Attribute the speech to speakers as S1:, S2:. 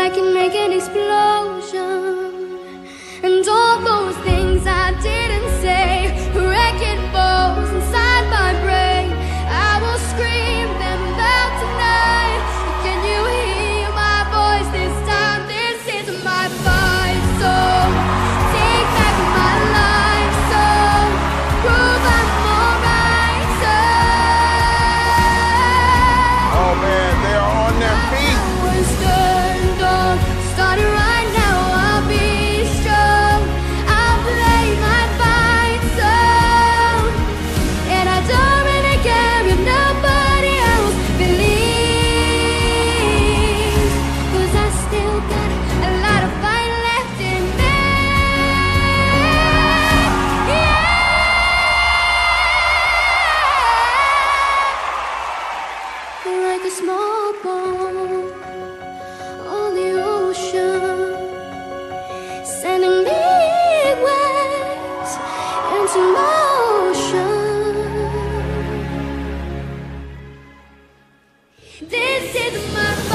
S1: I can make an explosion. This is my